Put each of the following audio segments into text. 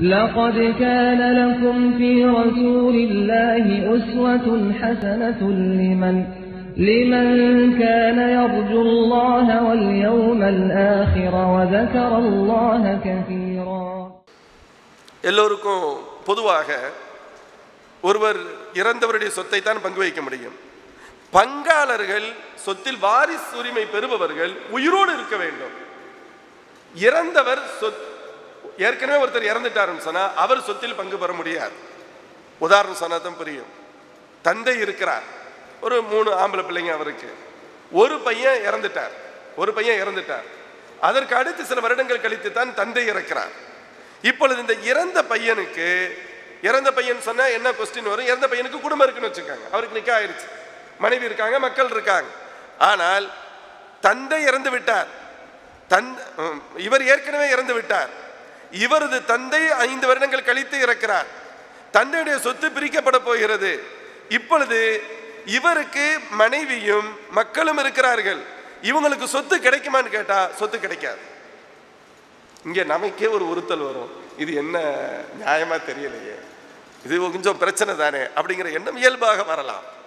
لقد كان لكم في رسول الله أسوة حسنة لمن لمن كان يرجو الله واليوم الآخر وذكر الله كثيرا எல்லோருக்கும் பொதுவாக ஒருவர் இறந்தவருடைய சொத்தை தான் பங்கு வைக்க முடியும் பங்காளர்கள் சொத்தில் வாரிசு உரிமை பெறுபவர்கள் உயிரோடு இருக்க வேண்டும் இறந்தவர் சொத் ஏற்கனவே ஒருத்தர் இறந்துட்டாருன்னு சொன்னால் அவர் சொத்தில் பங்கு பெற முடியாது. உதாரணம் சொன்னால் தான் புரியும். தந்தை இருக்கிறார். ஒரு மூணு ஆம்பளை பிள்ளைங்க அவருக்கு. ஒரு பையன் இறந்துட்டார். ஒரு பையன் இறந்துட்டார். அதற்கு அடுத்து சில வருடங்கள் கழித்து தான் தந்தை இறக்கிறார். இப்பொழுது இந்த இறந்த பையனுக்கு இறந்த பையன் சொன்னால் என்ன கொஸ்டின் வரும்? இறந்த பையனுக்கு குடும்பம் இருக்குன்னு வச்சுக்கோங்க. அவருக்கு நிக்க ஆயிடுச்சு மனைவி இருக்காங்க மக்கள் இருக்காங்க. ஆனால் தந்தை இறந்து விட்டார். தன் இவர் ஏற்கனவே இறந்து விட்டார். இவரது தந்தை ஐந்து வருடங்கள் கழித்து இறக்கிறார். தந்தையுடைய சொத்து பிரிக்கப்பட போகிறது. இப்பொழுது இவருக்கு மனைவியும் மக்களும் இருக்கிறார்கள். இவங்களுக்கு சொத்து கிடைக்குமான்னு கேட்டா சொத்து கிடைக்காது. இங்க நமக்கே ஒரு உறுத்தல் வரும். இது என்ன நியாயமா தெரியலையே. இது கொஞ்சம் பிரச்சனை தானே அப்படிங்கிற எண்ணம் இயல்பாக வரலாம்.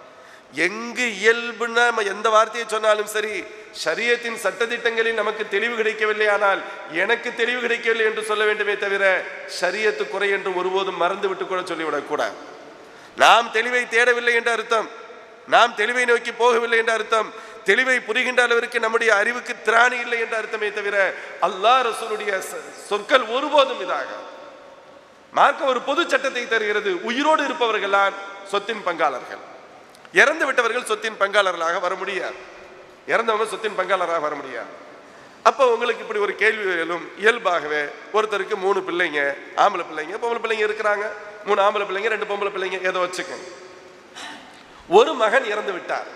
எங்கு இயல்புன்னா நம்ம எந்த வார்த்தையை சொன்னாலும் சரி சரியத்தின் சட்டத்திட்டங்களில் நமக்கு தெளிவு கிடைக்கவில்லை ஆனால் எனக்கு தெளிவு கிடைக்கவில்லை என்று சொல்ல வேண்டுமே தவிர சரியத்து குறை என்று ஒருபோதும் மறந்து விட்டு கூட சொல்லிவிடக்கூடாது நாம் தெளிவை தேடவில்லை என்ற அர்த்தம் நாம் தெளிவை நோக்கி போகவில்லை என்ற அர்த்தம் தெளிவை புரிகின்ற அளவிற்கு நம்முடைய அறிவுக்கு திராணி இல்லை என்ற அர்த்தமே தவிர அல்லாஹ் ரசூலுடைய சொற்கள் ஒருபோதும் இதாக. மார்க்கம் ஒரு பொது சட்டத்தை தருகிறது உயிரோடு இருப்பவர்கள்லாம் சொத்தின் பங்காளர்கள். இறந்து விட்டவர்கள் சொத்தின் பங்காளர்களாக வர முடியாது. இறந்தவங்க சொத்தின் பங்காளராக வர முடியாது. அப்போ உங்களுக்கு இப்படி ஒரு கேள்வி எழும் இயல்பாகவே ஒருத்தருக்கு மூணு பிள்ளைங்க ஆம்பளை பிள்ளைங்க பொம்பளை பிள்ளைங்க இருக்கிறாங்க. மூணு ஆம்பளை பிள்ளைங்க ரெண்டு பொம்பளை பிள்ளைங்க ஏதோ வச்சுக்கோங்க. ஒரு மகன் இறந்து விட்டார்.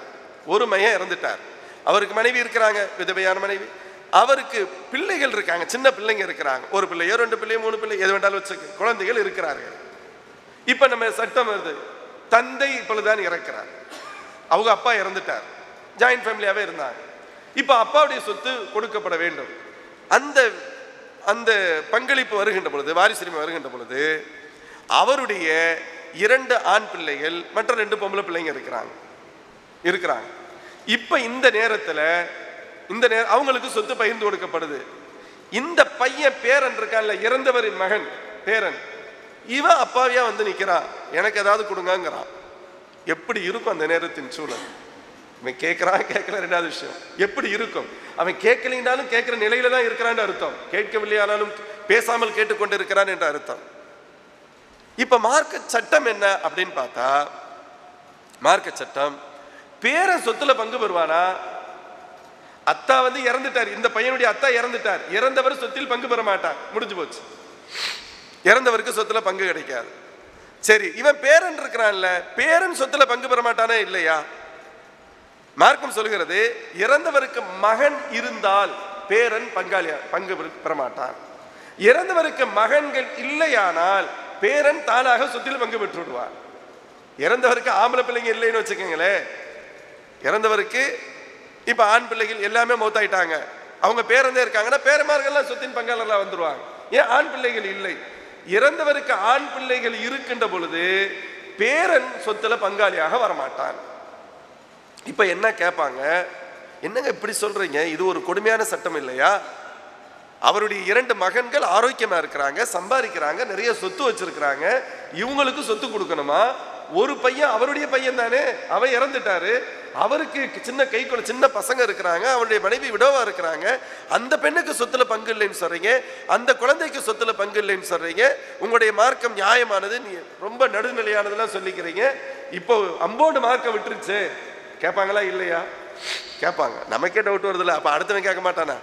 ஒரு மையன் இறந்துட்டார். அவருக்கு மனைவி இருக்கிறாங்க விதவையான மனைவி. அவருக்கு பிள்ளைகள் இருக்காங்க சின்ன பிள்ளைங்க இருக்கிறாங்க. ஒரு பிள்ளையோ ரெண்டு பிள்ளையோ மூணு பிள்ளை எது வேண்டாலும் வச்சுக்க குழந்தைகள் இருக்கிறார்கள். இப்போ நம்ம சட்டம் வருது. தந்தை இப்பொழுதுதான் இறக்கிறார். அவங்க அப்பா இறந்துட்டார். ஜாயின்ட் ஃபேமிலியாகவே இருந்தாங்க இப்போ அப்பாவுடைய சொத்து கொடுக்கப்பட வேண்டும். அந்த அந்த பங்களிப்பு வருகின்ற பொழுது வாரிசுரிமை வருகின்ற பொழுது அவருடைய இரண்டு ஆண் பிள்ளைகள் மற்ற ரெண்டு பொம்பளை பிள்ளைங்க இருக்கிறாங்க. இருக்கிறாங்க. இப்போ இந்த நேரத்தில் இந்த நேர அவங்களுக்கு சொத்து பகிர்ந்து கொடுக்கப்படுது. இந்த பையன் பேரன் இருக்கான்ல இறந்தவரின் மகன் பேரன். இவன் அப்பாவியா வந்து நிற்கிறான் எனக்கு ஏதாவது கொடுங்கங்கிறான். எப்படி இருக்கும் அந்த நேரத்தின் சூழல்? இவன் கேட்குறான் கேட்கல ரெண்டாவது விஷயம். எப்படி இருக்கும்? அவன் கேட்கலைனாலும் கேட்குற நிலையில தான் இருக்கிறான்னு அர்த்தம். கேட்கவில்லையானாலும் பேசாமல் கேட்டுக்கொண்டு இருக்கிறான் என்ற அர்த்தம். இப்ப மார்க்க சட்டம் என்ன அப்படின்னு பார்த்தா மார்க்க சட்டம் பேரன் சொத்துல பங்கு பெறுவானா? அத்தா வந்து இறந்துட்டார். இந்த பையனுடைய அத்தா இறந்துட்டார். இறந்தவர் சொத்தில் பங்கு பெற மாட்டார். முடிஞ்சு போச்சு. இறந்தவருக்கு சொத்துல பங்கு கிடைக்காது. சரி இவன் பேரன் இருக்கிறான்ல பேரன் சொத்துல பங்கு பெற மாட்டானே இல்லையா? மார்க்கம் சொல்கிறது இறந்தவருக்கு மகன் இருந்தால் பேரன் பங்காளியா பங்கு பெற- மாட்டான். இறந்தவருக்கு மகன்கள் இல்லையானால் பேரன் தானாக சொத்தில் பங்கு பெற்று விடுவார் இறந்தவருக்கு ஆம்பளை பிள்ளைங்க இல்லைன்னு வச்சுக்கோங்களேன் இறந்தவருக்கு இப்ப ஆண் பிள்ளைகள் எல்லாமே மௌத்தாயிட்டாங்க. அவங்க பேரந்தே இருக்காங்கன்னா பேரமார்கள்லாம் சொத்தின் பங்காளர்களாக வந்துருவாங்க. ஏன் ஆண் பிள்ளைகள் இல்லை? இறந்தவருக்கு ஆண் பிள்ளைகள் இருக்கின்ற பொழுது பேரன் சொத்துல பங்காளியாக வரமாட்டான். இப்ப என்ன கேட்பாங்க என்னங்க இப்படி சொல்றீங்க? இது ஒரு கொடுமையான சட்டம் இல்லையா? அவருடைய இரண்டு மகன்கள் ஆரோக்கியமா இருக்கிறாங்க சம்பாதிக்கிறாங்க நிறைய சொத்து வச்சிருக்கிறாங்க. இவங்களுக்கு சொத்து கொடுக்கணுமா? ஒரு பையன் அவருடைய பையன் தானே? அவன் இறந்துட்டாரு. அவருக்கு சின்ன கை கொள்ள சின்ன பசங்க இருக்கிறாங்க. அவருடைய மனைவி விடவா இருக்கிறாங்க. அந்த பெண்ணுக்கு சொத்துல பங்கு இல்லைன்னு சொல்றீங்க. அந்த குழந்தைக்கு சொத்துல பங்கு இல்லைன்னு சொல்றீங்க. உங்களுடைய மார்க்கம் நியாயமானது. நீ ரொம்ப நடுநிலையானதெல்லாம் சொல்லிக்கிறீங்க. இப்போ அம்போடு மார்க்கம் விட்டுருச்சு. கேட்பாங்களா? இல்லையா? கேட்பாங்க. நமக்கே டவுட் வருதுல்ல. அப்ப அடுத்தவன் கேட்க மாட்டானா?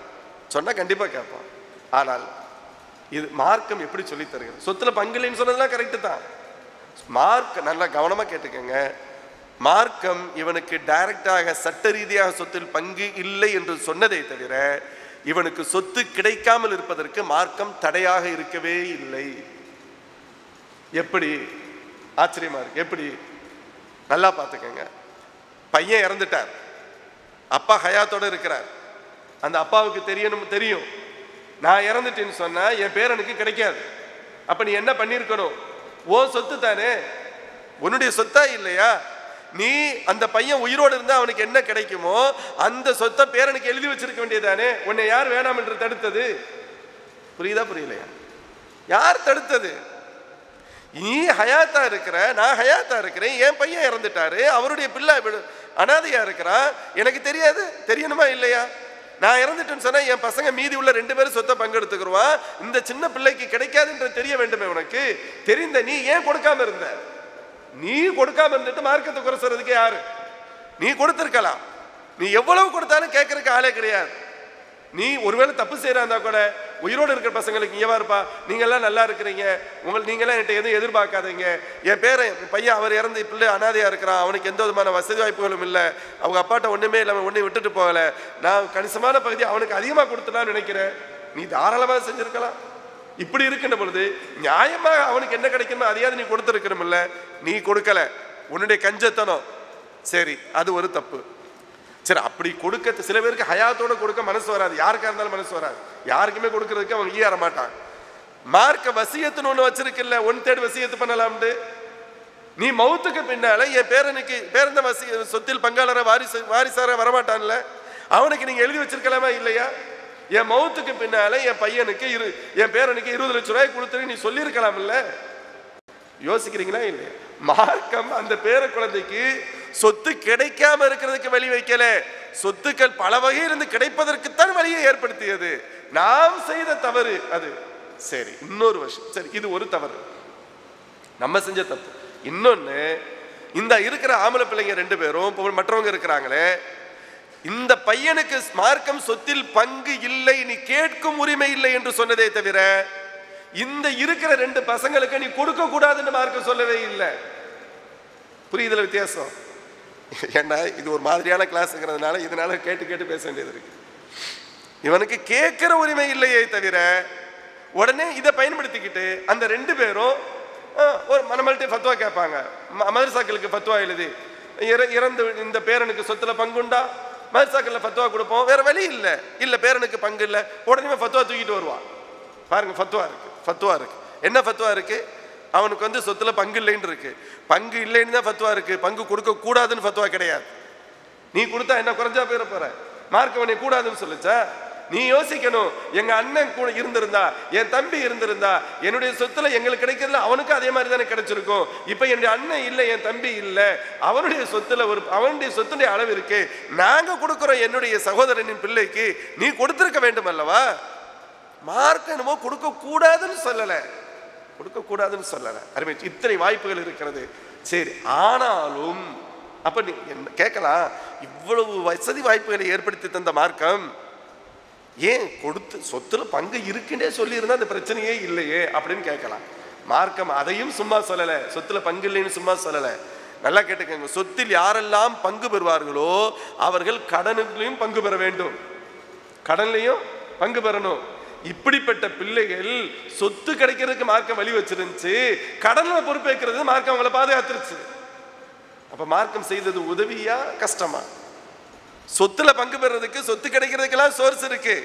சொன்னா கண்டிப்பா கேட்பான். ஆனால் இது மார்க்கம் எப்படி சொல்லி தருகிறது? சொத்துல பங்கு இல்லைன்னு சொன்னதெல்லாம் கரெக்டு தான். மார்க் நல்லா கவனமாக கேட்டுக்கங்க. மார்க்கம் இவனுக்கு டைரக்டாக சட்ட ரீதியாக சொத்தில் பங்கு இல்லை என்று சொன்னதை தவிர இவனுக்கு சொத்து கிடைக்காமல் இருப்பதற்கு மார்க்கம் தடையாக இருக்கவே இல்லை. எப்படி? ஆச்சரியமா இருக்கு. எப்படி? நல்லா பார்த்துக்கங்க. பையன் இறந்துட்டார். அப்பா ஹயாத்தோட இருக்கிறார். அந்த அப்பாவுக்கு தெரியணும் தெரியும். நான் இறந்துட்டேன்னு சொன்னால் என் பேரனுக்கு கிடைக்காது. அப்போ நீ என்ன பண்ணியிருக்கணும்? ஓ சொத்து தானே? உன்னுடைய சொத்தா இல்லையா? நீ அந்த பையன் உயிரோடு இருந்தால் அவனுக்கு என்ன கிடைக்குமோ அந்த சொத்தை பேரனுக்கு எழுதி வச்சிருக்க வேண்டியதானே உன்னை யார் வேணாம் என்று தடுத்தது? புரியுதா புரியலையா? யார் தடுத்தது? நீ ஹயாத்தா இருக்கிற நான் ஹயாத்தா இருக்கிறேன் என் பையன் இறந்துட்டாரு அவருடைய பிள்ளை விடு- அனாதையா இருக்கிறான் எனக்கு தெரியாது தெரியணுமா இல்லையா? நான் இறந்துட்டேன்னு சொன்னா என் பசங்க மீதி உள்ள ரெண்டு பேரும் சொத்தை பங்கெடுத்துக்கிறவா இந்த சின்ன பிள்ளைக்கு கிடைக்காதுன்ற தெரிய வேண்டுமே உனக்கு? தெரிந்த நீ ஏன் கொடுக்காம இருந்த? நீ கொடுக்காம இருந்துட்டு மார்க்கத்தை குறை சொல்றதுக்கு யாரு? நீ கொடுத்துருக்கலாம். நீ எவ்வளவு கொடுத்தாலும் கேட்கறதுக்கு ஆளே கிடையாது. நீ ஒருவேளை தப்பு செய்யறா கூட உயிரோடு இருக்கிற பசங்களுக்கு இங்கேவா இருப்பா? நீங்கள்லாம் நல்லா இருக்கிறீங்க. உங்கள் நீங்களாம் என்கிட்ட எதுவும் எதிர்பார்க்காதீங்க. என் பேரை என் பையன் அவர் இறந்து பிள்ளை அனாதையாக இருக்கிறான். அவனுக்கு எந்த விதமான வசதி வாய்ப்புகளும் இல்லை. அவங்க அப்பாட்ட ஒன்றுமே இல்லாமல் ஒன்றையும் விட்டுட்டு போகலை. நான் கணிசமான பகுதி அவனுக்கு அதிகமாக கொடுத்துலான்னு நினைக்கிறேன். நீ தாராளமாக செஞ்சுருக்கலாம். இப்படி இருக்கின்ற பொழுது நியாயமாக அவனுக்கு என்ன கிடைக்குமோ அதையாவது நீ கொடுத்துருக்கணுமில்ல நீ கொடுக்கல. உன்னுடைய கஞ்சத்தனம். சரி அது ஒரு தப்பு. சரி அப்படி கொடுக்க சில பேருக்கு ஹயாத்தோட கொடுக்க மனசு வராது. யாருக்கா இருந்தாலும் மனசு வராது. யாருக்குமே கொடுக்கறதுக்கு அவங்க ஈயற மாட்டான் மார்க்க வசியத்துன்னு ஒண்ணு வச்சிருக்குல்ல ஒன் தேர்ட் வசியத்து பண்ணலாம்னு நீ மௌத்துக்கு பின்னால என் பேரனுக்கு பேரந்த வசி சொத்தில் பங்காளர வாரிசு வாரிசார வரமாட்டான்ல. அவனுக்கு நீங்க எழுதி வச்சிருக்கலாமா இல்லையா? என் மௌத்துக்கு பின்னால என் பையனுக்கு இரு என் பேரனுக்கு இருபது லட்சம் ரூபாய் கொடுத்துரு நீ சொல்லியிருக்கலாம்ல. யோசிக்கிறீங்களா இல்லையா? மார்க்கம் அந்த பேர குழந்தைக்கு சொத்து கிடைக்காம இருக்கிறதுக்கு வழி வைக்கல. சொத்துக்கள் பல வகையிலிருந்து கிடைப்பதற்குத்தான் வழியை ஏற்படுத்தியது. நாம் செய்த தவறு அது. சரி இன்னொரு வருஷம் சரி இது ஒரு தவறு. நம்ம செஞ்ச தப்பு. இன்னொன்னு இந்த இருக்கிற ஆம்பளை பிள்ளைங்க ரெண்டு பேரும் இப்போ மற்றவங்க இருக்கிறாங்களே இந்த பையனுக்கு மார்க்கம் சொத்தில் பங்கு இல்லை நீ கேட்கும் உரிமை இல்லை என்று சொன்னதே தவிர இந்த இருக்கிற ரெண்டு பசங்களுக்கு நீ கொடுக்க கூடாதுன்னு மார்க்கம் சொல்லவே இல்லை. புரியுதுல வித்தியாசம்? ஏன்னா இது ஒரு மாதிரியான கிளாஸுங்கிறதுனால இதனால் கேட்டு கேட்டு பேச வேண்டியது இருக்கு. இவனுக்கு கேட்குற உரிமை இல்லையே தவிர உடனே இதை பயன்படுத்திக்கிட்டு அந்த ரெண்டு பேரும் ஒரு மனமல்ட்டு ஃபத்வா கேட்பாங்க. ம- மதரசாக்களுக்கு ஃபத்வா எழுதி இற- இறந்து இந்த பேரனுக்கு சொத்துல பங்குண்டா? மதரசாக்களில் ஃபத்வா கொடுப்போம். வேற வழி இல்லை. இல்லை பேரனுக்கு பங்கு இல்லை. உடனே ஃபத்வா தூக்கிட்டு வருவான். பாருங்க ஃபத்வா இருக்கு. ஃபத்வா இருக்கு. என்ன ஃபத்வா இருக்குது அவனுக்கு வந்து சொத்துல பங்கு இல்லைன்னு இருக்கு. பங்கு இல்லைன்னு தான் ஃபத்வா இருக்கு. பங்கு கொடுக்க கூடாதுன்னு ஃபத்வா கிடையாது. நீ கொடுத்தா என்ன குறைஞ்சா போயிட போற? மார்க் அவனை கூடாதுன்னு சொல்லுச்சா? நீ யோசிக்கணும். எங்க அண்ணன் கூட இருந்திருந்தா என் தம்பி இருந்திருந்தா என்னுடைய சொத்துல எங்களுக்கு கிடைக்கிறதுல அவனுக்கு அதே மாதிரி தானே கிடைச்சிருக்கும். இப்ப என்னுடைய அண்ணன் இல்லை என் தம்பி இல்லை அவனுடைய சொத்துல ஒரு அவனுடைய சொத்துடைய அளவு இருக்கு. நாங்க கொடுக்குறோம் என்னுடைய சகோதரனின் பிள்ளைக்கு நீ கொடுத்திருக்க வேண்டும் அல்லவா? மார்க் என்னமோ கொடுக்க கூடாதுன்னு சொல்லலை. கொடுக்கக்கூடாதுன்னு சொல்லலை. சொல்லல அருமை இத்தனை வாய்ப்புகள் இருக்கிறது. சரி ஆனாலும் அப்ப நீ கேட்கலாம்? இவ்வளவு வசதி வாய்ப்புகளை ஏற்படுத்தி தந்த மார்க்கம் ஏன் கொடுத்து சொத்துல பங்கு இருக்குன்னே சொல்லியிருந்தா அந்த பிரச்சனையே இல்லையே அப்படின்னு கேட்கலாம். மார்க்கம் அதையும் சும்மா சொல்லல. சொத்துல பங்கு இல்லைன்னு சும்மா சொல்லல. நல்லா கேட்டுக்கோங்க. சொத்தில் யாரெல்லாம் பங்கு பெறுவார்களோ அவர்கள் கடனுலையும் பங்கு பெற வேண்டும். கடன்லையும் பங்கு பெறணும். இப்படிப்பட்ட பிள்ளைகள் சொத்து கிடைக்கிறதுக்கு மார்க்கம் வழி வச்சிருந்துச்சு கடன்ல பொறுப்பேற்கிறது மார்க்கம் அவங்கள பாதுகாத்துருச்சு. அப்ப மார்க்கம் செய்தது உதவியா கஷ்டமா? சொத்துல பங்கு பெறதுக்கு சொத்து கிடைக்கிறதுக்கெல்லாம் சோர்ஸ் இருக்கு.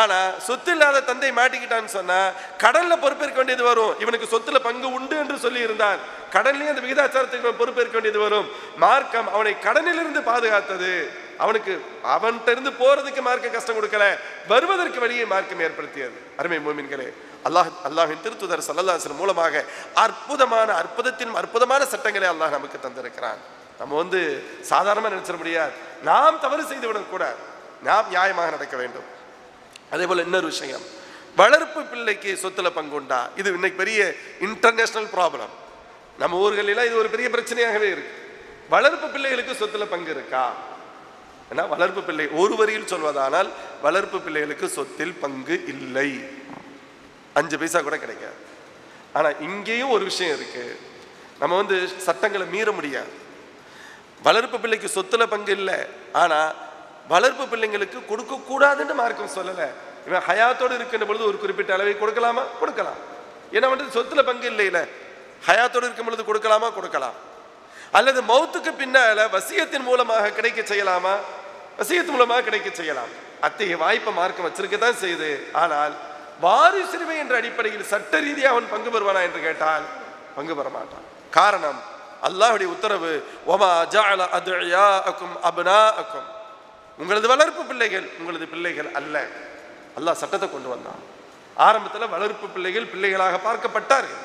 ஆனா சொத்து இல்லாத தந்தை மாட்டிக்கிட்டான்னு சொன்னா கடன்ல பொறுப்பேற்க வேண்டியது வரும். இவனுக்கு சொத்துல பங்கு உண்டு என்று சொல்லி இருந்தான் கடன்லயும் அந்த விகிதாச்சாரத்துக்கு பொறுப்பேற்க வேண்டியது வரும். மார்க்கம் அவனை கடனிலிருந்து பாதுகாத்தது. அவனுக்கு அவன்கிட்ட இருந்து போறதுக்கு மார்க்க கஷ்டம் கொடுக்கல. வருவதற்கு வழியை மார்க்கம் ஏற்படுத்தியது. அருமை மோமின்களே அல்லாஹ் அல்லாஹின் திருத்துதர் சல்லல்லாசன் மூலமாக அற்புதமான அற்புதத்தின் அற்புதமான சட்டங்களை அல்லாஹ் நமக்கு தந்திருக்கிறான். நம்ம வந்து சாதாரணமாக நினைச்சிட முடியாது. நாம் தவறு செய்து விடக்கூடாது நாம் நியாயமாக நடக்க வேண்டும். அதே போல இன்னொரு விஷயம். வளர்ப்பு பிள்ளைக்கு சொத்துல பங்குண்டா இது இன்னைக்கு பெரிய இன்டர்நேஷனல் ப்ராப்ளம் நம்ம ஊர்களிலாம் இது ஒரு பெரிய பிரச்சனையாகவே இருக்கு. வளர்ப்பு பிள்ளைகளுக்கு சொத்துல பங்கு இருக்கா? ஏன்னா வளர்ப்பு பிள்ளை ஒரு வரியில் சொல்வதானால் வளர்ப்பு பிள்ளைகளுக்கு சொத்தில் பங்கு இல்லை. அஞ்சு பைசா கூட கிடைக்காது ஆனால் இங்கேயும் ஒரு விஷயம் இருக்குது நம்ம வந்து சட்டங்களை மீற முடியாது. வளர்ப்பு பிள்ளைக்கு சொத்துல பங்கு இல்லை. ஆனால் வளர்ப்பு பிள்ளைங்களுக்கு கொடுக்க கூடாதுன்னு மார்க்கம் சொல்லலை. இவன் ஹயாத்தோடு இருக்கின்ற பொழுது ஒரு குறிப்பிட்ட அளவை கொடுக்கலாமா? கொடுக்கலாம். ஏன்னா வந்து சொத்துல பங்கு இல்லையில. ஹயாத்தோடு இருக்கும் பொழுது கொடுக்கலாமா? கொடுக்கலாம். அல்லது மௌத்துக்கு பின்னால வசியத்தின் மூலமாக கிடைக்க செய்யலாமா? வசியத்து மூலமாக கிடைக்க செய்யலாம். அத்தகைய வாய்ப்பை மார்க்கம் வச்சிருக்க தான் செய்யுது. ஆனால் வாரிசுரிமை என்ற அடிப்படையில் சட்ட ரீதியாக அவன் பங்கு பெறுவானா என்று கேட்டால் பங்கு பெற மாட்டான். காரணம் அல்லாஹுடைய உத்தரவு ஒமா ஜாலா அதுலயா அக்கும் அபுனா அக்கும் உங்களது வளர்ப்பு பிள்ளைகள் உங்களது பிள்ளைகள் அல்ல. அல்லாஹ் சட்டத்தை கொண்டு வந்தான். ஆரம்பத்தில் வளர்ப்பு பிள்ளைகள் பிள்ளைகளாக பார்க்கப்பட்டார்கள்.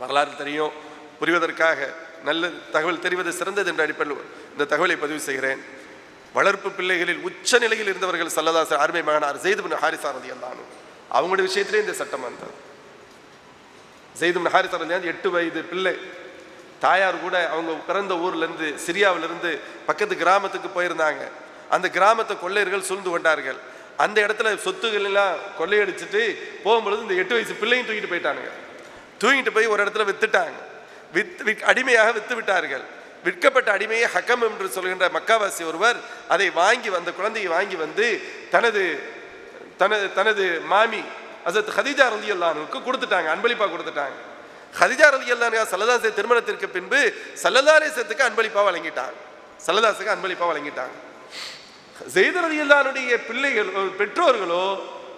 வரலாறு தெரியும். புரிவதற்காக நல்ல தகவல் தெரிவது சிறந்தது என்ற அடிப்படையில் இந்த தகவலை பதிவு செய்கிறேன். வளர்ப்பு பிள்ளைகளில் உச்ச நிலையில் இருந்தவர்கள் சல்லதாசர் அருமை மகனார் ஜெய்து ஹாரிசா ரதி அல்லானு அவங்களுடைய விஷயத்திலே இந்த சட்டம் வந்தது. ஜெய்து ஹாரிசா ரதி எட்டு வயது பிள்ளை. தாயார் கூட அவங்க பிறந்த ஊர்ல இருந்து இருந்து பக்கத்து கிராமத்துக்கு போயிருந்தாங்க. அந்த கிராமத்தை கொள்ளையர்கள் சூழ்ந்து கொண்டார்கள். அந்த இடத்துல சொத்துக்கள்லாம் கொள்ளையடிச்சிட்டு போகும்பொழுது இந்த எட்டு வயசு பிள்ளையும் தூக்கிட்டு போயிட்டானுங்க. தூக்கிட்டு போய் ஒரு இடத்துல வித்துட்டாங்க. வித் அடிமையாக வித்து விட்டார்கள் விற்கப்பட்ட அடிமையை ஹக்கம் என்று சொல்கின்ற மக்காவாசி ஒருவர் அதை வாங்கி வந்த குழந்தையை வாங்கி வந்து தனது தனது தனது மாமி அசத் ஹதிஜா ரலி அல்லானுக்கு கொடுத்துட்டாங்க அன்பளிப்பாக கொடுத்துட்டாங்க. ஹதிஜா ரலி அல்லானுக்கா சல்லதாசை திருமணத்திற்கு பின்பு சல்லதாரேசத்துக்கு அன்பளிப்பாக வழங்கிட்டாங்க. சல்லதாசுக்கு அன்பளிப்பாக வழங்கிட்டாங்க. ஜெயித் ரலி அல்லானுடைய பிள்ளைகள் பெற்றோர்களோ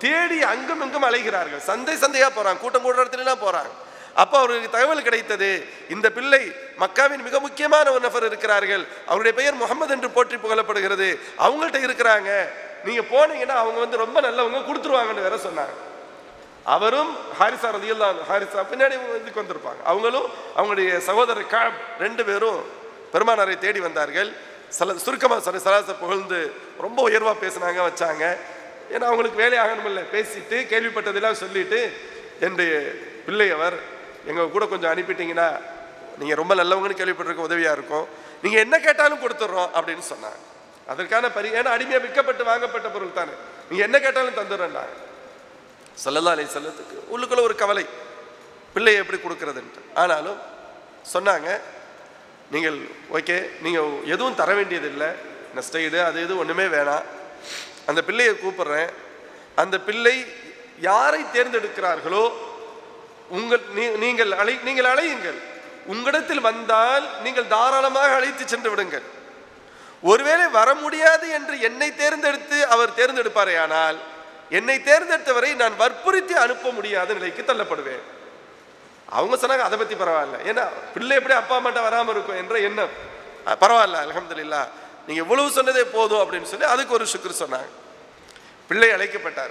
தேடி அங்கும் இங்கும் அலைகிறார்கள். சந்தை சந்தையாக போகிறாங்க கூட்டம் கூடுற இடத்துலலாம் போகிறாங்க அப்போ அவருக்கு தகவல் கிடைத்தது. இந்த பிள்ளை மக்காவின் மிக முக்கியமான ஒரு நபர் இருக்கிறார்கள். அவருடைய பெயர் முகமது என்று போற்றி புகழப்படுகிறது. அவங்கள்ட்ட இருக்கிறாங்க. நீங்க போனீங்கன்னா அவங்க வந்து ரொம்ப நல்லவங்க கொடுத்துருவாங்கன்னு வேற சொன்னாங்க. அவரும் ஹாரிசா ரதியுல்லா ஹாரிசா பின்னாடி இதுக்கு வந்திருப்பாங்க அவங்களும் அவங்களுடைய சகோதரர் காப் ரெண்டு பேரும் பெருமானாரை தேடி வந்தார்கள். சல சுருக்கமாக சொல்லி சராச புகழ்ந்து ரொம்ப உயர்வாக பேசினாங்க வச்சாங்க. ஏன்னா அவங்களுக்கு வேலை ஆகணுமில்ல பேசிட்டு கேள்விப்பட்டதெல்லாம் சொல்லிட்டு என்னுடைய பிள்ளை அவர் எங்கள் கூட கொஞ்சம் அனுப்பிட்டீங்கன்னா நீங்கள் ரொம்ப நல்லவங்கன்னு கேள்விப்பட்டிருக்க உதவியாக இருக்கும். நீங்கள் என்ன கேட்டாலும் கொடுத்துட்றோம் அப்படின்னு சொன்னாங்க. அதற்கான பரி ஏன்னா அடிமையாக விற்கப்பட்டு வாங்கப்பட்ட பொருள் தானே. நீங்கள் என்ன கேட்டாலும் தந்துடுறேன்டாங்க சொல்லலாம் அலை செல்லத்துக்கு உள்ளுக்குள்ள ஒரு கவலை. பிள்ளையை எப்படி கொடுக்குறதுன்ட்டு. ஆனாலும் சொன்னாங்க. நீங்கள் ஓகே நீங்கள் எதுவும் தர வேண்டியதில்லை. நஷ்டஈடு அது இது ஒன்றுமே வேணாம். அந்த பிள்ளையை கூப்பிட்றேன். அந்த பிள்ளை யாரை தேர்ந்தெடுக்கிறார்களோ உங்கள் நீ- நீங்கள் அழை நீங்கள் அழையுங்கள். உங்களிடத்தில் வந்தால் நீங்கள் தாராளமாக அழைத்து சென்று விடுங்கள். ஒருவேளை வர முடியாது என்று என்னை தேர்ந்தெடுத்து அவர் தேர்ந்தெடுப்பாரே ஆனால் என்னை தேர்ந்தெடுத்தவரை நான் வற்புறுத்தி அனுப்ப முடியாத நிலைக்கு தள்ளப்படுவேன். அவங்க சொன்னாங்க அதை பத்தி பரவாயில்ல. ஏன்னா பிள்ளை எப்படி அப்பா அம்மாட்ட வராமல் இருக்கும் என்ற எண்ணம். பரவாயில்ல அல்ஹம்துலில்லாஹ் நீங்க இவ்வளவு சொன்னதே போதும் அப்படின்னு சொல்லி அதுக்கு ஒரு சுக்கர் சொன்னாங்க. பிள்ளை அழைக்கப்பட்டார்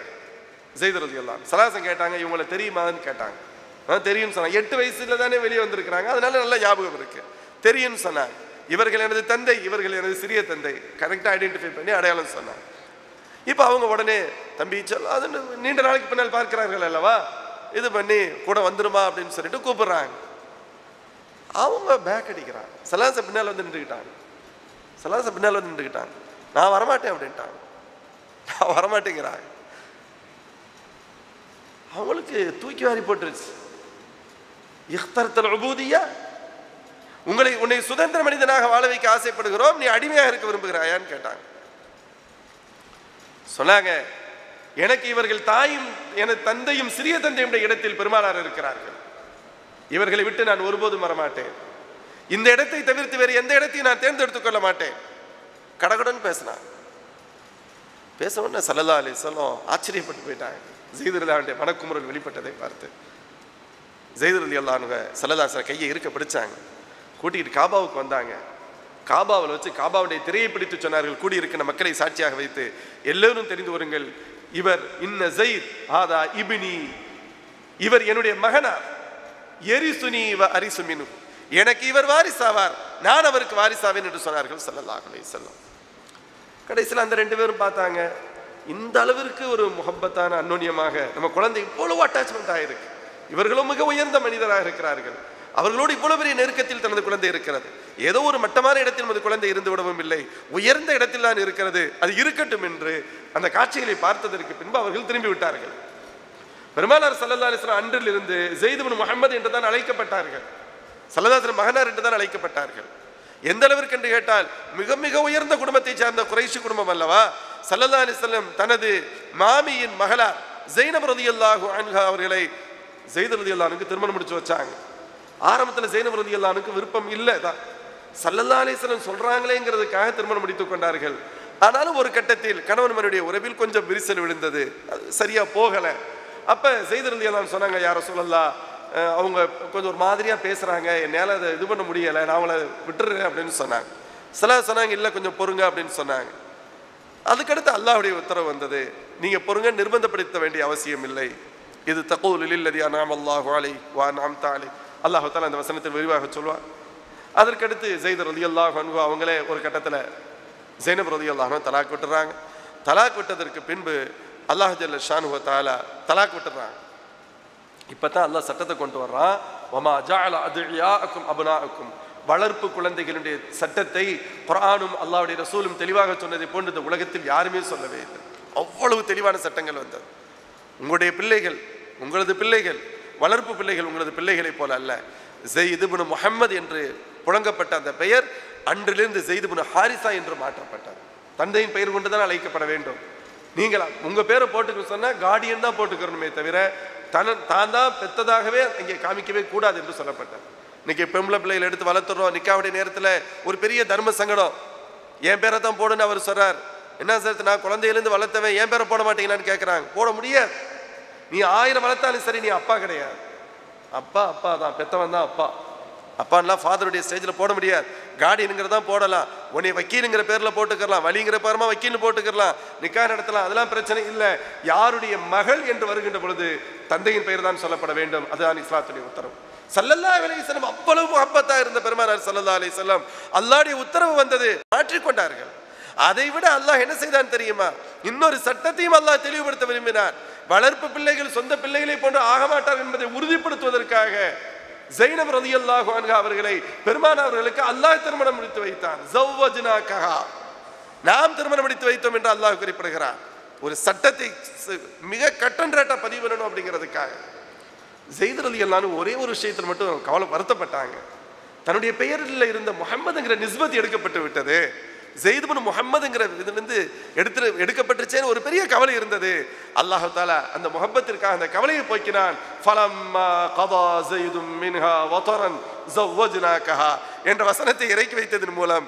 ஜெய்தரதி எல்லாம் சலாசம் கேட்டாங்க இவங்களை தெரியுமான்னு? கேட்டாங்க. ஆ தெரியும்னு சொன்னாங்க. எட்டு வயசுல தானே வெளியே வந்திருக்கிறாங்க. அதனால நல்ல ஞாபகம் இருக்கு. தெரியும்னு சொன்னாங்க. இவர்கள் எனது தந்தை இவர்கள் எனது சிறிய தந்தை. கரெக்டாக ஐடென்டிஃபை பண்ணி அடையாளம் சொன்னாங்க. இப்போ அவங்க உடனே தம்பி சொல்ல அது நீண்ட நாளைக்கு பின்னால் பார்க்கிறார்கள் அல்லவா? இது பண்ணி கூட வந்துருமா? அப்படின்னு சொல்லிட்டு கூப்பிடுறாங்க. அவங்க பேக் அடிக்கிறாங்க. சலாச பின்னால் வந்து நின்றுக்கிட்டாங்க. சலாச பின்னால் வந்து நின்றுக்கிட்டாங்க. நான் வரமாட்டேன் அப்படின்ட்டாங்க. நான் வரமாட்டேங்கிறாங்க. அவங்களுக்கு தூக்கி வாரி போட்டுருச்சு. இஃப்தர்த்தல் உபூதியா? உங்களை உன்னை சுதந்திர மனிதனாக வாழ வைக்க ஆசைப்படுகிறோம். நீ அடிமையாக இருக்க விரும்புகிறாயான்னு கேட்டாங்க. சொன்னாங்க எனக்கு இவர்கள் தாயும் எனது தந்தையும் சிறிய தந்தையுடைய இடத்தில் பெருமானார் இருக்கிறார்கள். இவர்களை விட்டு நான் ஒருபோதும் வரமாட்டேன். இந்த இடத்தை தவிர்த்து வேறு எந்த இடத்தையும் நான் தேர்ந்தெடுத்துக் கொள்ள மாட்டேன். கடகடன் பேசினான் பேச உடனே சல்லல்லா அலி சொல்லம் ஆச்சரியப்பட்டு போயிட்டாங்க. ஜெய்தரலாவுடைய மனக்குமுறல் வெளிப்பட்டதை பார்த்து. ஜெய்தரலி அல்லானுங்க சல்லதாசர் கையை இருக்க பிடிச்சாங்க. கூட்டிகிட்டு காபாவுக்கு வந்தாங்க. காபாவில் வச்சு காபாவுடைய திரையை பிடித்து சொன்னார்கள். கூடியிருக்கிற மக்களை சாட்சியாக வைத்து எல்லோரும் தெரிந்து வருங்கள் இவர் இன்ன ஜெயித். ஆதா இபினி. இவர் என்னுடைய மகனார் எரிசுனி வ அரிசுமினு எனக்கு இவர் வாரிசாவார். நான் அவருக்கு வாரிசாவேன் என்று சொன்னார்கள் ஸல்லல்லாஹு அலைஹி கடைசியில் அந்த ரெண்டு பேரும் பார்த்தாங்க. இந்த அளவிற்கு ஒரு முகப்பத்தான அந்நுண்ணியமாக நம்ம குழந்தை இவ்வளவு அட்டாச்மெண்ட் ஆயிருக்கு. இவர்களும் மிக உயர்ந்த மனிதராக இருக்கிறார்கள். அவர்களோடு இவ்வளவு பெரிய நெருக்கத்தில் தனது குழந்தை இருக்கிறது. ஏதோ ஒரு மட்டமான இடத்தில் நமது குழந்தை இருந்து விடவும் இல்லை. உயர்ந்த இடத்தில் தான் இருக்கிறது. அது இருக்கட்டும் என்று அந்த காட்சிகளை பார்த்ததற்கு பின்பு அவர்கள் திரும்பி விட்டார்கள். பெருமானார் சல்லல்லா அலிஸ்லாம் அன்றில் இருந்து ஜெய்துபின் முகமது என்று தான் அழைக்கப்பட்டார்கள். சல்லதாசன் மகனார் என்று தான் அழைக்கப்பட்டார்கள். எந்த அளவிற்கு என்று கேட்டால் மிக மிக உயர்ந்த குடும்பத்தை சார்ந்த குறைஷி குடும்பம் அல்லவா? சல்லல்லா அலிஸ்லம் தனது மாமியின் மகளார் ஜெய்னப் ரதியல்லாஹு அன்ஹா அவர்களை ஜெய்து ரதியல்லானுக்கு திருமணம் முடிச்சு வச்சாங்க. ஆரம்பத்தில் ஜெய்னப் ரதியல்லானுக்கு விருப்பம் இல்லை தான் சல்லல்லா அலிஸ்லம் சொல்றாங்களேங்கிறதுக்காக திருமணம் முடித்துக் கொண்டார்கள். ஆனாலும் ஒரு கட்டத்தில் கணவன் மனுடைய உறவில் கொஞ்சம் விரிசல் விழுந்தது. அது சரியா போகலை. அப்ப செய்திருந்தியெல்லாம் சொன்னாங்க யார சொல்லலாம் அவங்க கொஞ்சம் ஒரு மாதிரியா பேசுறாங்க. என்னால அதை இது பண்ண முடியலை. நான் அவங்கள விட்டுறேன் அப்படின்னு சொன்னாங்க. சில சொன்னாங்க இல்லை கொஞ்சம் பொறுங்க அப்படின்னு சொன்னாங்க. அதுக்கடுத்து அல்லாஹுடைய உத்தரவு வந்தது. நீங்க பொறுங்க நிர்பந்தப்படுத்த வேண்டிய அவசியம் இல்லை. இது தகவல் இல்லதி அனாம் அல்லாஹு அலை வா நாம் தாலி அல்லாஹு தாலா அந்த வசனத்தில் விரிவாக சொல்லுவார் அதற்கடுத்து ஜெயித் ரதி அல்லாஹ் அன்பு அவங்களே ஒரு கட்டத்தில் ஜெயினப் ரதி அல்லாஹ் தலாக் விட்டுறாங்க. தலாக் விட்டதற்கு பின்பு அல்லாஹ் ஜல்ல ஷானுவ தாலா தலாக் விட்டுறாங்க. இப்போ தான் அல்லாஹ் சட்டத்தை கொண்டு வர்றான். ஒமா ஜால அதுயாக்கும் அபுனாக்கும் வளர்ப்பு குழந்தைகளுடைய சட்டத்தை குர்ஆனும் அல்லாவுடைய ரசூலும் தெளிவாக சொன்னதை போன்று இந்த உலகத்தில் யாருமே சொல்லவே இல்லை. அவ்வளவு தெளிவான சட்டங்கள் வந்தது. உங்களுடைய பிள்ளைகள் உங்களது பிள்ளைகள் வளர்ப்பு பிள்ளைகள் உங்களது பிள்ளைகளைப் போல அல்ல. ஜெயிதுபுன் முஹம்மது என்று புழங்கப்பட்ட அந்த பெயர் அன்றிலிருந்து ஜெயிதுபுன் ஹாரிசா என்று மாற்றப்பட்டது. தந்தையின் பெயர் கொண்டு தான் அழைக்கப்பட வேண்டும். நீங்களா? உங்க பேரை போட்டுக்க சொன்னா கார்டியன் தான் போட்டுக்கணுமே தவிர தன தான் தான் பெத்ததாகவே இங்கே காமிக்கவே கூடாது என்று சொல்லப்பட்டது. இன்னைக்கு பெம்பளை பிள்ளைகள் எடுத்து வளர்த்துறோம். நிக்காவுடைய நேரத்தில் ஒரு பெரிய தர்ம சங்கடம். என் பேரை தான் போடுன்னு அவர் சொல்றார். என்ன சார் நான் குழந்தையிலேருந்து வளர்த்தவன் என் பேரை போட மாட்டீங்களான்னு கேட்குறாங்க போட முடியாது. நீ ஆயிரம் வளர்த்தாலும் சரி நீ அப்பா கிடையாது. அப்பா அப்பா தான் பெத்தவன் தான் அப்பா. அப்பான்லாம் ஃபாதருடைய ஸ்டேஜில் போட முடியாது. கார்டியனுங்கிறதான் போடலாம். உன்னை வக்கீலுங்கிற பேரில் போட்டுக்கலாம் வழிங்கிற பேரமா வக்கீல்னு போட்டுக்கலாம் நிக்கா நடத்தலாம். அதெல்லாம் பிரச்சனை இல்லை. யாருடைய மகள் என்று வருகின்ற பொழுது தந்தையின் பெயர் தான் சொல்லப்பட வேண்டும். அதுதான் இஸ்லாத்துடைய உத்தரவு. சல்லல்லா அலைஹிஸ்ஸலாம் அவ்வளவு முகப்பத்தா இருந்த பெருமானார் சல்லல்லா சொல்லும் அல்லாடைய உத்தரவு வந்தது மாற்றிக்கொண்டார்கள். அதை விட அல்லாஹ் என்ன செய்தான் தெரியுமா? இன்னொரு சட்டத்தையும் அல்லாஹ் தெளிவுபடுத்த விரும்பினார். வளர்ப்பு பிள்ளைகள் சொந்த பிள்ளைகளை போன்று ஆக மாட்டார் என்பதை உறுதிப்படுத்துவதற்காக ஜெயினப் ரதி அல்லாஹு அவர்களை பெருமான் அவர்களுக்கு அல்லாஹ் திருமணம் முடித்து வைத்தான். நாம் திருமணம் முடித்து வைத்தோம் என்று அல்லாஹ் குறிப்பிடுகிறார். ஒரு சட்டத்தை மிக கட்டன்றாட்டா பதிவு பண்ணணும் அப்படிங்கிறதுக்காக. ஜெயித் அலி அல்லான்னு ஒரே ஒரு விஷயத்தில் மட்டும் கவலை வருத்தப்பட்டாங்க. தன்னுடைய பெயரில் இருந்த முகமதுங்கிற நிஸ்பத் எடுக்கப்பட்டு விட்டது. ஜெயிதுபன் இது இதுலேருந்து எடுத்து எடுக்கப்பட்டுச்சேன்னு ஒரு பெரிய கவலை இருந்தது. அல்லாஹு தாலா அந்த முகம்மத்திற்காக அந்த கவலையை போக்கினான். ஃபலம்மா கதா ஜெயிதும் மின்ஹா வதரன் ஜவ்வஜ்னாகஹா என்ற வசனத்தை இறக்கி வைத்ததன் மூலம்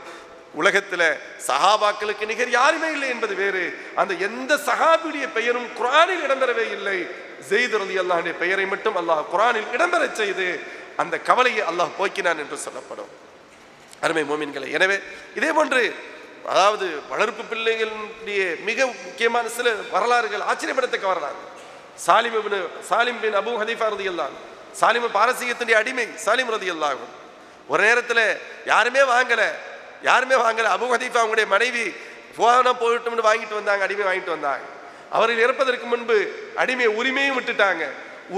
உலகத்துல சஹாபாக்களுக்கு நிகர் யாருமே இல்லை என்பது வேறு. அந்த எந்த சஹாபியுடைய பெயரும் குரானில் இடம்பெறவே இல்லை. ஜெயித் ரலி அல்லாஹுடைய பெயரை மட்டும் அல்லாஹ் குரானில் இடம்பெறச் செய்து அந்த கவலையை அல்லாஹ் போக்கினான் என்று சொல்லப்படும். அருமை மோமின்களை எனவே இதே போன்று அதாவது வளர்ப்பு பிள்ளைகளுடைய மிக முக்கியமான சில வரலாறுகள் ஆச்சரியப்படத்தக்க வரலாறு. சாலிம் சாலிம் பின் அபு ஹதீஃபா ரதியல்லாஹு சாலிம் பாரசீகத்தினுடைய அடிமை சாலிம் ரதியல்லாஹு ஒரு நேரத்தில் யாருமே வாங்கல யாருமே வாங்கல. அபு ஹதீஃபா அவங்களுடைய மனைவி போனா போயிட்டோம்னு வாங்கிட்டு வந்தாங்க அடிமை வாங்கிட்டு வந்தாங்க. அவர்கள் இறப்பதற்கு முன்பு அடிமை உரிமையும் விட்டுட்டாங்க.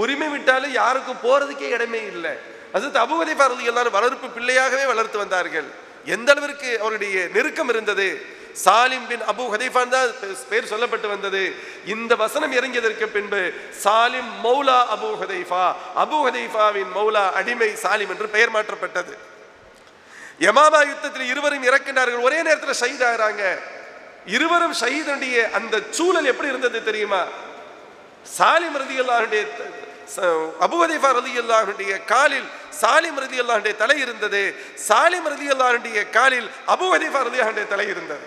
உரிமை விட்டாலும் யாருக்கும் போறதுக்கே இடமே இல்லை. அது அபுவதை பாரதி எல்லாரும் வளர்ப்பு பிள்ளையாகவே வளர்த்து வந்தார்கள். எந்த அளவிற்கு அவருடைய நெருக்கம் இருந்தது? சாலிம் பின் அபு ஹதீஃபான் தான் பேர் சொல்லப்பட்டு வந்தது. இந்த வசனம் இறங்கியதற்கு பின்பு சாலிம் மௌலா அபு ஹதைஃபா அபு ஹதைஃபாவின் மௌலா அடிமை சாலிம் என்று பெயர் மாற்றப்பட்டது. யமாமா யுத்தத்தில் இருவரும் இறக்கின்றார்கள் ஒரே நேரத்தில் ஷஹீத் ஆகிறாங்க. இருவரும் ஷஹீதுடைய அந்த சூழல் எப்படி இருந்தது தெரியுமா? சாலிம் ரதி அல்லாஹுடைய அபுவதைஃபா ரதி அல்லாஹுடைய காலில் சாலிம் ரதி அல்லாஹுடைய தலை இருந்தது. சாலிம் ரதி அல்லாஹுடைய காலில் அபுவதைஃபா ரதி அல்லாஹுடைய தலை இருந்தது.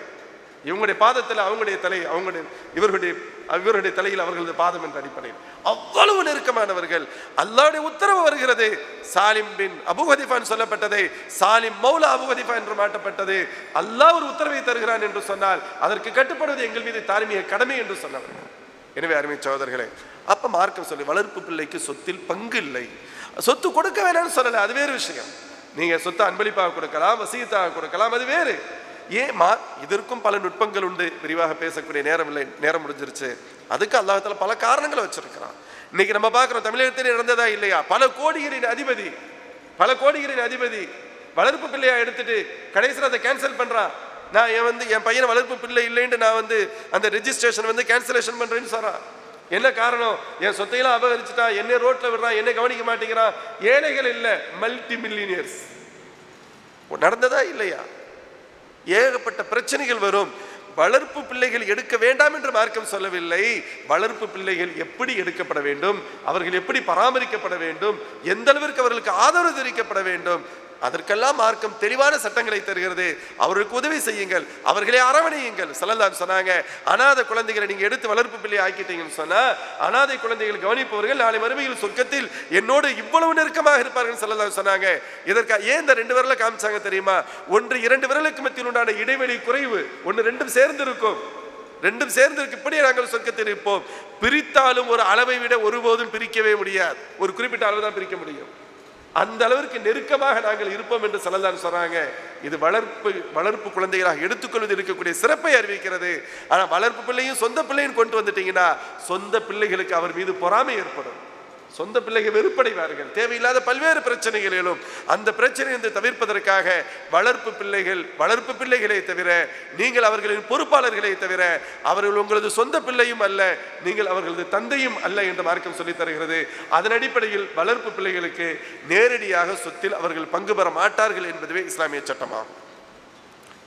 இவங்களுடைய பாதத்தில் அவங்களுடைய தலை அவங்களுடைய இவர்களுடைய இவருடைய தலையில் அவர்களது பாதம் என்ற அடிப்படையில். அவ்வளவு நெருக்கமானவர்கள். அல்லாவுடைய உத்தரவு வருகிறது. சாலிம் பின் அபுஹதிஃபான் சொல்லப்பட்டதை சாலிம் மௌலா அபுஹதிஃபா என்று மாட்டப்பட்டது அல்லாஹ் ஒரு உத்தரவை தருகிறான் என்று சொன்னால் அதற்கு கட்டுப்படுவது எங்கள் மீது தார்மீக கடமை என்று சொன்னவர்கள் எனவே அருமை சகோதரர்களே அப்ப மார்க்கம் சொல்லி வளர்ப்பு பிள்ளைக்கு சொத்தில் பங்கு இல்லை. சொத்து கொடுக்க வேணாம்னு சொல்லலை அது வேறு விஷயம். நீங்க சொத்தை அன்பளிப்பாக கொடுக்கலாம் வசீத்தாக கொடுக்கலாம் அது வேறு. ஏன் மா இதற்கும் பல நுட்பங்கள் உண்டு. விரிவாக பேசக்கூடிய நேரம் இல்லை நேரம் முடிஞ்சிருச்சு. அதுக்கு அல்லாஹால பல காரணங்களை வச்சிருக்கிறான். இன்னைக்கு நம்ம பார்க்குறோம் தமிழகத்தில் நடந்ததா இல்லையா? பல கோடிகளின் அதிபதி பல கோடிகளின் அதிபதி வளர்ப்பு பிள்ளையா எடுத்துட்டு கடைசியில் அதை கேன்சல் பண்றான் நான் என் வந்து என் பையனை வளர்ப்பு பிள்ளை இல்லைன்ட்டு நான் வந்து அந்த ரெஜிஸ்ட்ரேஷன் வந்து கேன்சலேஷன் பண்றேன்னு சொல்கிறான் என்ன காரணம்? என் சொத்தையெல்லாம் அபகரிச்சுட்டான் என்னை ரோட்ல விடுறான் என்னை கவனிக்க மாட்டேங்கிறான் ஏழைகள் இல்லை மல்டி மில்லினியர்ஸ் நடந்ததா இல்லையா? ஏகப்பட்ட பிரச்சனைகள் வரும். வளர்ப்பு பிள்ளைகள் எடுக்க வேண்டாம் என்று மார்க்கம் சொல்லவில்லை. வளர்ப்பு பிள்ளைகள் எப்படி எடுக்கப்பட வேண்டும்? அவர்கள் எப்படி பராமரிக்கப்பட வேண்டும்? எந்த அளவிற்கு அவர்களுக்கு ஆதரவு தெரிவிக்கப்பட வேண்டும்? அதற்கெல்லாம் மார்க்கம் தெளிவான சட்டங்களை தருகிறது. அவர்களுக்கு உதவி செய்யுங்கள். அவர்களை அரவணையுங்கள். சல்லல்லாஹு சொன்னாங்க அனாதை குழந்தைகளை நீங்க எடுத்து வளர்ப்பு பிள்ளை ஆக்கிட்டீங்கன்னு சொன்னா அனாதை குழந்தைகள் கவனிப்பவர்கள் நாளை மறுமையில் சொர்க்கத்தில் என்னோடு இவ்வளவு நெருக்கமாக இருப்பார்கள். சல்லல்லாஹு சொன்னாங்க. இதற்காக ஏன் இந்த ரெண்டு விரலை காமிச்சாங்க தெரியுமா? ஒன்று இரண்டு விரலுக்கு மத்தியில் உண்டான இடைவெளி குறைவு ஒன்று ரெண்டும் சேர்ந்து இருக்கும் ரெண்டும் சேர்ந்து இருக்கு இப்படியே நாங்கள் சொர்க்கத்தில் இருப்போம். பிரித்தாலும் ஒரு அளவை விட ஒருபோதும் பிரிக்கவே முடியாது. ஒரு குறிப்பிட்ட அளவு தான் பிரிக்க முடியும். அந்த அளவிற்கு நெருக்கமாக நாங்கள் இருப்போம் என்று சொல்லலாம் சொல்றாங்க இது வளர்ப்பு வளர்ப்பு குழந்தைகளாக எடுத்துக்கொள்வது இருக்கக்கூடிய சிறப்பை அறிவிக்கிறது. ஆனால் வளர்ப்பு பிள்ளையும் சொந்த பிள்ளையும் கொண்டு வந்துட்டீங்கன்னா சொந்த பிள்ளைகளுக்கு அவர் மீது பொறாமை ஏற்படும். சொந்த பிள்ளைகள் வெறுப்படைவார்கள். தேவையில்லாத பல்வேறு பிரச்சனைகள் எழும் அந்த பிரச்சனையை தவிர்ப்பதற்காக வளர்ப்பு பிள்ளைகள் வளர்ப்பு பிள்ளைகளை தவிர நீங்கள் அவர்களின் பொறுப்பாளர்களை தவிர அவர்கள் உங்களது சொந்த பிள்ளையும் அல்ல நீங்கள் அவர்களது தந்தையும் அல்ல என்று மார்க்கம் சொல்லித் தருகிறது. அதன் அடிப்படையில் வளர்ப்பு பிள்ளைகளுக்கு நேரடியாக சொத்தில் அவர்கள் பங்கு பெற மாட்டார்கள் என்பதுவே இஸ்லாமிய சட்டமாகும்.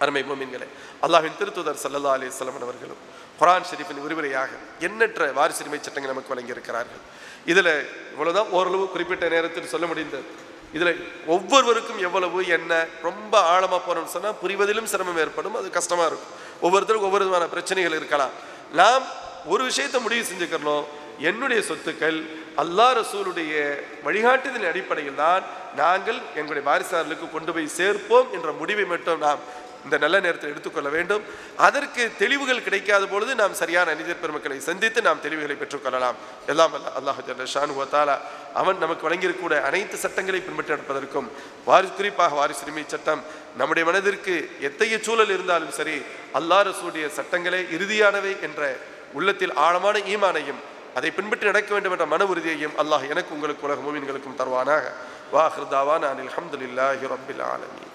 அருமை மோமின்களே அல்லாஹின் திருத்துதர் சல்லா அலி அவர்களும் குரான் ஷெரீஃபின் விரிவுரையாக எண்ணற்ற வாரிசுரிமை சட்டங்கள் நமக்கு வழங்கியிருக்கிறார்கள். இதில் இவ்வளோதான் ஓரளவு குறிப்பிட்ட நேரத்தில் சொல்ல முடிந்தது. இதில் ஒவ்வொருவருக்கும் எவ்வளவு என்ன ரொம்ப ஆழமாக போனோம்னு சொன்னால் புரிவதிலும் சிரமம் ஏற்படும் அது கஷ்டமாக இருக்கும். ஒவ்வொருத்தருக்கும் ஒவ்வொரு விதமான பிரச்சனைகள் இருக்கலாம். நாம் ஒரு விஷயத்தை முடிவு செஞ்சுக்கிறோம். என்னுடைய சொத்துக்கள் அல்லா ரசூலுடைய வழிகாட்டுதலின் அடிப்படையில் தான் நாங்கள் எங்களுடைய வாரிசார்களுக்கு கொண்டு போய் சேர்ப்போம் என்ற முடிவை மட்டும் நாம் இந்த நல்ல நேரத்தில் எடுத்துக்கொள்ள வேண்டும். அதற்கு தெளிவுகள் கிடைக்காத பொழுது நாம் சரியான அனிதர் பெருமக்களை சந்தித்து நாம் தெளிவுகளை பெற்றுக்கொள்ளலாம் எல்லாம் அல்ல அல்லாஹ் ஷானுவத்தாலா அவன் நமக்கு வழங்கியிருக்கூடிய அனைத்து சட்டங்களை பின்பற்றி நடப்பதற்கும் வாரிசு குறிப்பாக வாரிசுரிமை சட்டம் நம்முடைய மனதிற்கு எத்தகைய சூழல் இருந்தாலும் சரி அல்லாஹ் ரசூடைய சட்டங்களே இறுதியானவை என்ற உள்ளத்தில் ஆழமான ஈமானையும் அதை பின்பற்றி நடக்க வேண்டும் என்ற மன உறுதியையும் அல்லாஹ் எனக்கு உங்களுக்கு உலக மூமின்களுக்கும் தருவானாக. வாஹிருதாவான் அனில் அஹமதுல்லாஹி ரபில் ஆலமி